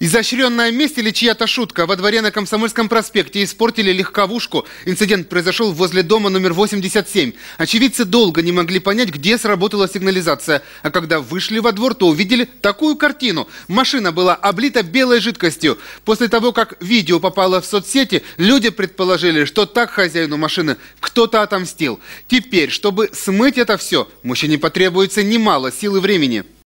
Изощренная месть или чья-то шутка? Во дворе на Комсомольском проспекте испортили легковушку. Инцидент произошел возле дома номер 87. Очевидцы долго не могли понять, где сработала сигнализация. А когда вышли во двор, то увидели такую картину. Машина была облита белой жидкостью. После того, как видео попало в соцсети, люди предположили, что так хозяину машины кто-то отомстил. Теперь, чтобы смыть это все, мужчине потребуется немало сил и времени.